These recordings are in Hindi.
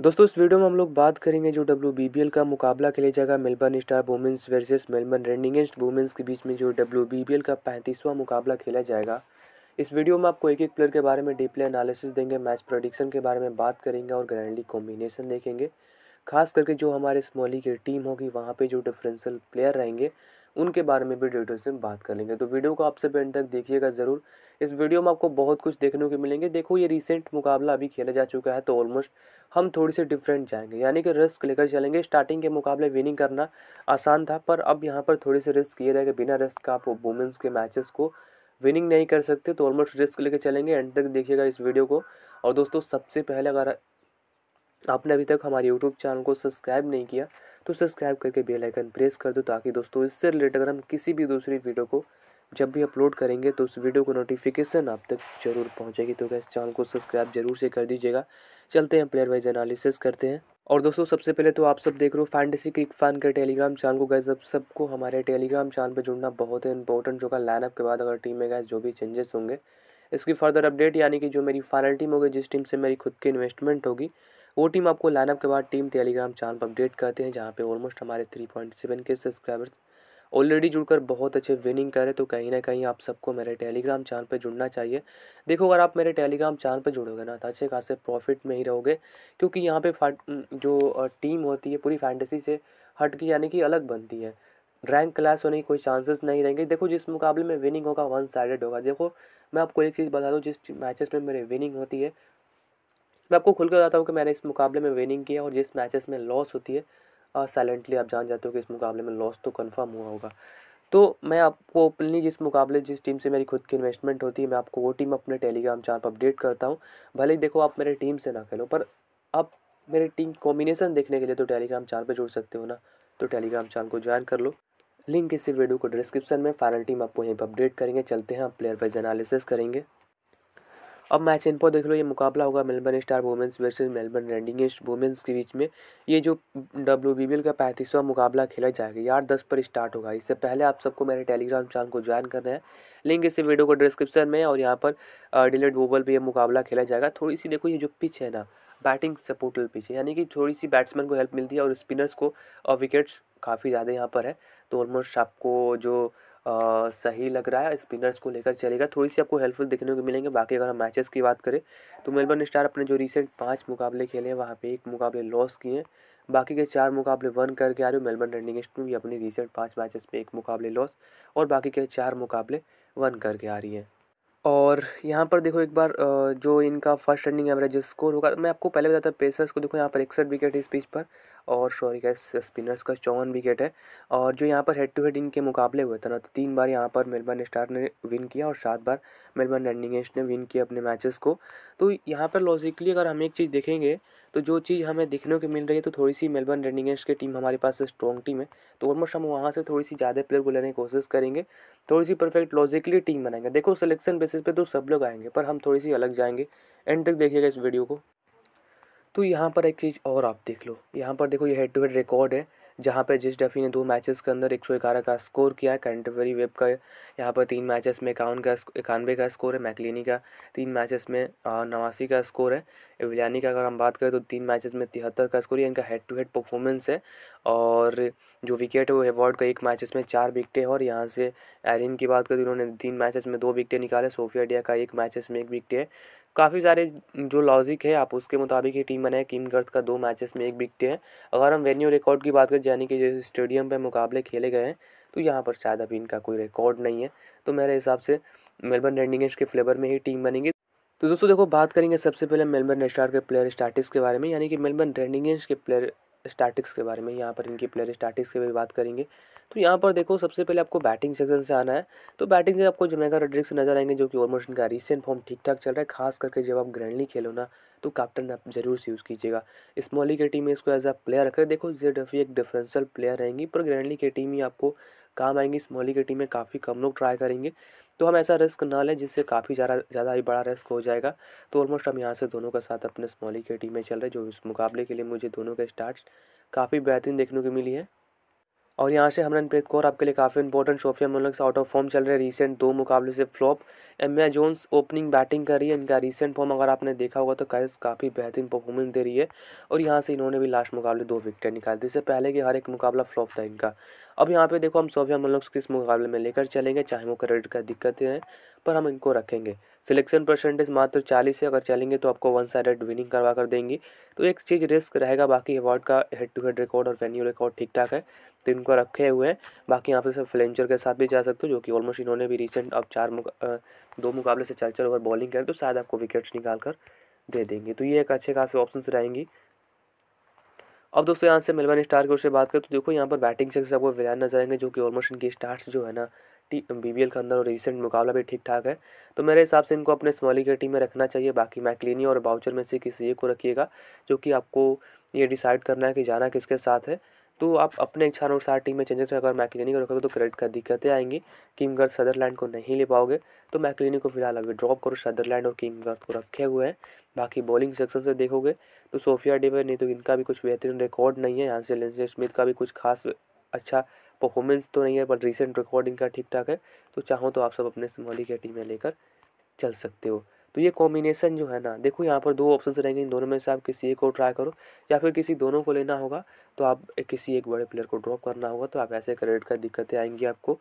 दोस्तों, इस वीडियो में हम लोग बात करेंगे जो एल का मुकाबला खेले जाएगा Melbourne star women's versus Melbourne रेंडिंगेस्ट women's के बीच में जो एल का पैंतीसवां मुकाबला खेला जाएगा। इस वीडियो में आपको एक एक प्लेयर के बारे में डीपली एनालिसिस देंगे मैच प्रोडिक्शन के बारे में बात करेंगे और ग्रैंडली कॉम्बिनेशन देखेंगे। खास करके जो हमारे स्मॉली की टीम होगी, वहाँ पे जो डिफरेंशियल प्लेयर रहेंगे, उनके बारे में भी डिटेल्स में बात कर लेंगे। तो वीडियो को आपसे एंड तक देखिएगा ज़रूर। इस वीडियो में आपको बहुत कुछ देखने को मिलेंगे। देखो, ये रिसेंट मुकाबला अभी खेला जा चुका है तो ऑलमोस्ट हम थोड़ी सी डिफरेंट जाएँगे। यानी कि रिस्क लेकर चलेंगे। स्टार्टिंग के मुकाबले विनिंग करना आसान था, पर अब यहाँ पर थोड़ी सी रिस्क ये रहेगा बिना रिस्क आप वुमेंस के मैचेस को विनिंग नहीं कर सकते। तो ऑलमोस्ट रिस्क लेकर चलेंगे। एंड तक देखिएगा इस वीडियो को। और दोस्तों, सबसे पहले अगर आपने अभी तक हमारे यूट्यूब चैनल को सब्सक्राइब नहीं किया तो सब्सक्राइब करके बेल आइकन प्रेस कर दो ताकि दोस्तों, इससे रिलेटेड अगर हम किसी भी दूसरी वीडियो को जब भी अपलोड करेंगे तो उस वीडियो को नोटिफिकेशन आप तक ज़रूर पहुंचेगी। तो गैस चैनल को सब्सक्राइब ज़रूर से कर दीजिएगा। चलते हैं प्लेयर वाइज एनालिसिस करते हैं। और दोस्तों, सबसे पहले तो आप सब देख रहे हो फैंटेसी क्रिक फ़ैन के टेलीग्राम चैनल को। गैस अब सबको हमारे टेलीग्राम चैनल पर जुड़ना बहुत ही इंपॉर्टेंट होगा लाइनअप के बाद अगर टीम में गैस जो भी चेंजेस होंगे। इसकी फर्दर अपडेट यानी कि जो मेरी फाइनल टीम होगी, जिस टीम से मेरी खुद की इन्वेस्टमेंट होगी, वो टीम आपको लाइनअप के बाद टीम टेलीग्राम चैनल पर अपडेट करते हैं, जहाँ पे ऑलमोस्ट हमारे थ्री पॉइंट सेवन के सब्सक्राइबर्स ऑलरेडी जुड़कर बहुत अच्छे विनिंग करें तो कहीं ना कहीं आप सबको मेरे टेलीग्राम चैनल पे जुड़ना चाहिए। देखो, अगर आप मेरे टेलीग्राम चैनल पे जुड़ोगे ना तो अच्छे खासे प्रॉफिट में ही रहोगे, क्योंकि यहाँ पे जो टीम होती है, पूरी फैंटेसी से हट की यानी कि अलग बनती है। रैंक क्लास होने की कोई चांसेस नहीं रहेंगे। देखो, जिस मुकाबले में विनिंग होगा वन साइडेड होगा। देखो, मैं आपको एक चीज़ बता दूँ, जिस मैचेस में मेरे विनिंग होती है, मैं आपको खुलकर बताता हूँ कि मैंने इस मुकाबले में विनिंग किया और जिस मैचेस में लॉस होती है साइलेंटली आप जान जाते हो कि इस मुकाबले में लॉस तो कन्फर्म हुआ होगा। तो मैं आपको ओपनली जिस मुकाबले, जिस टीम से मेरी खुद की इन्वेस्टमेंट होती है, मैं आपको वो टीम अपने टेलीग्राम चैनल पर अपडेट करता हूँ। भले ही देखो आप मेरे टीम से ना खेलो, पर आप मेरे टीम कॉम्बिनेशन देखने के लिए तो टेलीग्राम चैनल पर जुड़ सकते हो ना। तो टेलीग्राम चैनल को ज्वाइन कर लो। लिंक इसी वीडियो को डिस्क्रिप्शन में फाइनल टीम आपको यहीं पर अपडेट करेंगे। चलते हैं, आप प्लेयर वाइज एनालिसिस करेंगे। अब मैच इनको देख लो, ये मुकाबला होगा Melbourne star women's versus Melbourne rending women's के बीच में। ये जो डब्ल्यू का पैंतीसवां मुकाबला खेला जाएगा। यार, दस पर स्टार्ट होगा। इससे पहले आप सबको मेरे टेलीग्राम चैनल को ज्वाइन करना है। लिंक इस वीडियो को डिस्क्रिप्शन में और यहाँ पर डिलेट वोबल पर यह मुकाबला खेला जाएगा। थोड़ी सी देखो, ये जो पिच है ना, बैटिंग सपोर्टल पिच है। यानी कि थोड़ी सी बैट्समैन को हेल्प मिलती है और स्पिनर्स को विकेट्स काफ़ी ज़्यादा यहाँ पर है। तो ऑलमोस्ट आपको जो सही लग रहा है, स्पिनर्स को लेकर चलेगा। थोड़ी सी आपको हेल्पफुल देखने को मिलेंगे। बाकी अगर हम मैचेस की बात करें तो मेलबर्न स्टार अपने जो रिसेंट पाँच मुकाबले खेले हैं, वहाँ पे एक मुकाबले लॉस किए हैं। बाकी के चार मुकाबले वन करके आ रहे हो। मेलबर्न रनिंगस्ट में भी अपनी रिसेंट पाँच मैचेस में एक मुकाबले लॉस और बाकी के चार मुकाबले वन करके आ रही हैं। और यहाँ पर देखो एक बार जो इनका फ़र्स्ट रनिंग एवरेज स्कोर होगा, मैं आपको पहले बताता पेसर्स को देखो यहाँ पर इकसठ विकेट इस पिच पर। और सॉरी का स्पिनर्स का चौवन विकेट है। और जो यहाँ पर हेड टू हेड इनके मुकाबले हुए थे ना तो तीन बार यहाँ पर मेलबर्न स्टार ने विन किया और सात बार मेलबर्न रनिंगेस्ट ने विन किया अपने मैचेस को। तो यहाँ पर लॉजिकली अगर हम एक चीज़ देखेंगे तो जो चीज़ हमें देखने को मिल रही है तो थोड़ी सी मेलबर्न रनिंगेस्ट की टीम हमारे पास स्ट्रॉन्ग टीम है। तो ऑलमोस्ट हम वहाँ से थोड़ी सी ज़्यादा प्लेयर को लेने की कोशिश करेंगे। थोड़ी सी परफेक्ट लॉजिकली टीम बनाएँगे। देखो सिलेक्शन बेसिस पे तो सब लोग आएँगे, पर हम थोड़ी सी अलग जाएँगे। एंड तक देखिएगा इस वीडियो को। तो यहाँ पर एक चीज़ और आप देख लो। यहाँ पर देखो ये हेड टू हेड रिकॉर्ड है, जहाँ पर जिस डफी ने दो मैचेस के अंदर एक सौ ग्यारह का स्कोर किया है कैंटरबरी वेब का यहाँ पर तीन मैचेस में इक्यावन का इक्यानवे का स्कोर है मैकलिनी का तीन मैचेस में नवासी का स्कोर है एविलियानी का अगर हम बात करें तो तीन मैचेस में तिहत्तर का स्कोर है, इनका हेड टू हेड परफॉर्मेंस है। और जो विकेट है वो हेवॉर्ड का एक मैचेस में चार विकटें और यहाँ से एरिन की बात करें तो उन्होंने तीन मैचेस में दो विकटें निकाले सोफिया डिया का एक मैचेस में एक विकटे है। काफ़ी सारे जो लॉजिक है, आप उसके मुताबिक ही टीम बनाए। किम गर्थ का दो मैचेस में एक बिकटे हैं। अगर हम वेन्यू रिकॉर्ड की बात करें, यानी कि जैसे स्टेडियम पर मुकाबले खेले गए हैं तो यहाँ पर शायद अभी इनका कोई रिकॉर्ड नहीं है। तो मेरे हिसाब से मेलबर्न रेंडिंगेश के फ्लेवर में ही टीम बनेंगे। तो दोस्तों देखो, बात करेंगे सबसे पहले मेलबर्न स्टार के प्लेयर स्टार्टिस के बारे में। यानी कि मेलबर्न रेंडिंगेश के प्लेयर स्टैटिक्स के बारे में, यहाँ पर इनकी प्लेयर स्टैटिक्स के में बात करेंगे। तो यहाँ पर देखो, सबसे पहले आपको बैटिंग सेक्शन से आना है। तो बैटिंग से आपको जमेगा रेड्रिक्स नज़र आएँगे, जो कि ऑलमोस्ट इनका रिसेंट फॉर्म ठीक ठाक चल रहा है। खास करके जब आप ग्रैंडली खेलो ना तो कैप्टन आप ज़रूर से यूज़ कीजिएगा। स्मॉली की टीम में इसको एज अ प्लेयर रखें। देखो जेड एक डिफरेंशियल प्लेयर रहेंगी, पर ग्रैंडली की टीम ही आपको काम आएँगी। स्मॉली की टीम में काफ़ी कम लोग ट्राई करेंगे। तो हम ऐसा रिस्क ना लें, जिससे काफ़ी ज़्यादा ज़्यादा ही बड़ा रिस्क हो जाएगा। तो ऑलमोस्ट हम यहाँ से दोनों का साथ अपने स्मॉली के टीम में चल रहे जो इस मुकाबले के लिए मुझे दोनों के स्टार्ट काफ़ी बेहतरीन देखने को मिली है। और यहाँ से हमरनप्रीत कौर आपके लिए काफ़ी इंपॉर्टेंट सोफिया मुलक आउट ऑफ़ फॉर्म चल रहे हैं। रिसेंट दो मुकाबले से flop M A Jones opening batting कर रही है। इनका रिसेंट फॉर्म अगर आपने देखा होगा तो कैस काफ़ी बेहतरीन परफॉर्मेंस दे रही है। और यहाँ से इन्होंने भी लास्ट मुकाबले दो विकेट निकाल दी इससे पहले कि हर एक मुकाबला फ्लॉप था इनका। अब यहाँ पे देखो हम सोफिया मुलक किस मुकाबले में लेकर चलेंगे। चाहे वो क्रेडिट का दिक्कतें हैं, पर हम इनको रखेंगे। सिलेक्शन परसेंटेज मात्र चालीस है अगर चलेंगे तो आपको वन साइडेड विनिंग करवा कर देंगी। तो एक चीज़ रिस्क रहेगा बाकी अवार्ड का हेड टू हेड रिकॉर्ड और वेन्यू रिकॉर्ड ठीक ठाक है तो इनको रखे हुए हैं। बाकी यहाँ पे सब फ्लेंचर के साथ भी जा सकते हो जो कि ऑलमोस्ट इन्होंने भी रिसेंट अब चार मुका, दो मुकाबले से चार चार ओवर बॉलिंग करें तो शायद आपको विकेट्स निकाल कर दे देंगे। तो ये एक अच्छे खासे ऑप्शन रहेंगी। अब दोस्तों यहाँ से मेलबर्न स्टार की ओर से बात करें तो देखो यहाँ पर बैटिंग से आपको विलान नज़र आएँगे जो कि ऑलमोस्ट इनकी स्टार्ट्स जो है ना बी बी एल के अंदर और रिसेंट मुकाबला भी ठीक ठाक है। तो मेरे हिसाब से इनको अपने स्मॉली के टीम में रखना चाहिए। बाकी मैकलिनी और बाउचर में से किसी एक को रखिएगा, जो कि आपको ये डिसाइड करना है कि जाना किसके साथ है। तो आप अपने इच्छा अनुसार टीम में चेंजेस अगर मैकलिनी को रखोगे तो क्रेडिट का दिक्कतें आएँगी। किंग सदरलैंड को नहीं ले पाओगे। तो मैकलिनी को फ़िलहाल अभी ड्रॉप करो। सदरलैंड और किंग को रखे हुए हैं। बाकी बॉलिंग सेक्शन से देखोगे तो सोफिया डिवे नहीं तो इनका भी कुछ बेहतरीन रिकॉर्ड नहीं है। यहाँ से लेंस स्मिथ का भी कुछ खास अच्छा परफॉर्मेंस तो नहीं है पर रिसेंट रिकॉर्ड इनका ठीक ठाक है। तो चाहो तो आप सब अपने स्मॉली के टीम में लेकर चल सकते हो। तो ये कॉम्बिनेशन जो है ना, देखो यहाँ पर दो ऑप्शन रहेंगे, इन दोनों में से आप किसी एक को ट्राई करो, या फिर किसी दोनों को लेना होगा तो आप किसी एक बड़े प्लेयर को ड्रॉप करना होगा तो आप ऐसे क्रेडिट का दिक्कतें आएँगी आपको।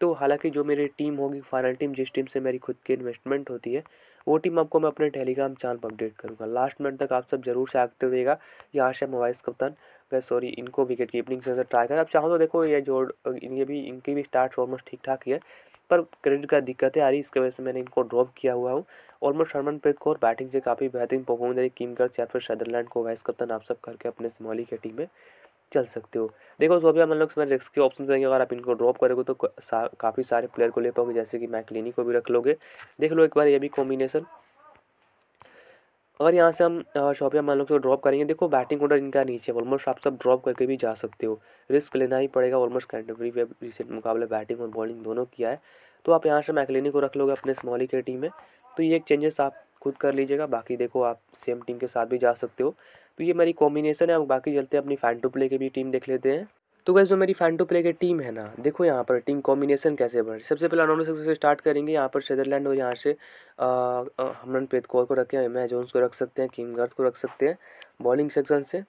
तो हालाँकि जो मेरी टीम होगी फाइनल टीम जिस टीम से मेरी खुद की इन्वेस्टमेंट होती है, वो टीम आपको मैं अपने टेलीग्राम चैनल पर अपडेट करूँगा। लास्ट मिनट तक आप सब ज़रूर से एक्टिव रहेगा, यहाँ से मोबाइल कप्तान सॉरी इनको विकेट कीपिंग से ट्राई करें। आप चाहो तो देखो, ये जोड़ ये भी, इनकी भी स्टार्ट ऑलमोस्ट ठीक ठाक ही है, पर क्रेडिट का दिक्कतें आ रही इसकी वजह से मैंने इनको ड्रॉप किया हुआ हूँ। ऑलमोस्ट हरमनप्रीत कौर बैटिंग से काफ़ी बेहतरीन परफॉर्मेंस रही किंग कर या फिर सदरलैंड को वाइस कप्तान आप सब करके अपने स्मॉली के टीम में चल सकते हो। देखो जो अभी हम लोग इसमें रिस्क के ऑप्शन रहेंगे अगर आप इनको ड्रॉप करोगे तो काफ़ी सारे प्लेयर को ले पाओगे, जैसे कि मैकलिनी को भी रख लोगे। देख लो एक बार ये भी कॉम्बिनेशन अगर यहाँ से हम शॉपिया मान लो ड्रॉप करेंगे, देखो बैटिंग ऑर्डर इनका नीचे ऑलमोस्ट आप सब ड्रॉप करके भी जा सकते हो। रिस्क लेना ही पड़ेगा ऑलमोस्ट कैंटरी वेब रिसेंट मुकाबले बैटिंग और बॉलिंग दोनों किया है। तो आप यहाँ से मैकलिनी को रख लोगे अपने स्मॉली के टीम में। तो ये एक चेंजेस आप खुद कर लीजिएगा, बाकी देखो आप सेम टीम के साथ भी जा सकते हो। तो ये मेरी कॉम्बिनेशन है बाकी चलते हैं, अपनी फ़ैन टू प्ले की भी टीम देख लेते हैं। तो वैसे जो मेरी फैंटो प्ले की टीम है ना, देखो यहाँ पर टीम कॉम्बिनेशन कैसे बढ़ सबसे पहले नॉर्मल सेक्शन से स्टार्ट करेंगे, यहाँ पर शेदरलैंड और यहाँ से हमन प्रेत कौर को रखें एम जोन्स को रख सकते हैं किंग गर्थ को रख सकते हैं बॉलिंग सेक्शन से।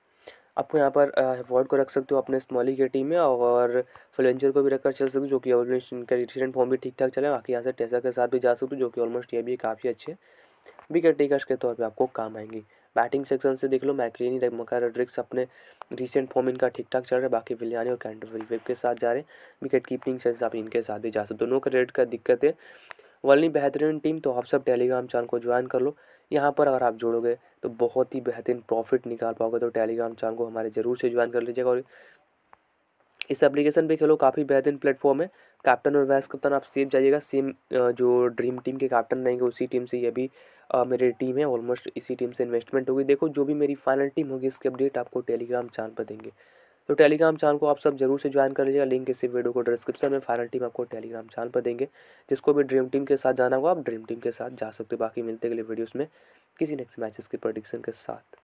आपको यहाँ पर अवॉर्ड को रख सकते हो अपने स्मॉली की टीम में, और फ्लेंजर को भी रखकर चल सकते हो, जो कि इनका रिसेंट फॉर्म भी ठीक ठाक चले बाकी यहाँ से टेसा के साथ भी जा सकते हो, जो कि ऑलमोस्ट ये भी काफ़ी अच्छे विकेट टेकर्स के तौर पर आपको काम आएँगी। बैटिंग सेक्शन से देख लो, मैक्रीनी मका ड्रिक्स अपने रिसेंट फॉर्म इनका ठीक ठाक चल रहा है। बाकी विलियानी और कैंटर के साथ जा रहे हैं। विकेट कीपिंग से आप इनके साथ भी जा सकते दोनों का रेट का दिक्कत है। वर्ल्ड बेहतरीन टीम तो आप सब टेलीग्राम चैनल को ज्वाइन कर लो। यहाँ पर अगर आप जोड़ोगे तो बहुत ही बेहतरीन प्रॉफिट निकाल पाओगे। तो टेलीग्राम चैनल को हमारे ज़रूर से ज्वाइन कर लीजिएगा। और इस एप्लीकेशन पे खेलो, काफ़ी बेहतरीन प्लेटफॉर्म है। कैप्टन और वाइस कप्तान आप सेम जाइएगा। सेम जो ड्रीम टीम के कैप्टन रहेंगे, उसी टीम से ये भी मेरी टीम है ऑलमोस्ट इसी टीम से इन्वेस्टमेंट होगी देखो, जो भी मेरी फाइनल टीम होगी, इसकी अपडेट आपको टेलीग्राम चैनल पर देंगे। तो टेलीग्राम चैनल को आप सब ज़रूर से ज्वाइन कर लीजिएगा। लिंक इसी वीडियो को डिस्क्रिप्शन में फाइनल टीम आपको टेलीग्राम चैनल पर देंगे। जिसको भी ड्रीम टीम के साथ जाना होगा, आप ड्रीम टीम के साथ जा सकते हो। बाकी मिलते गए वीडियोज़ में, किसी नेक्स्ट मैचेस के प्रोडिक्शन के साथ।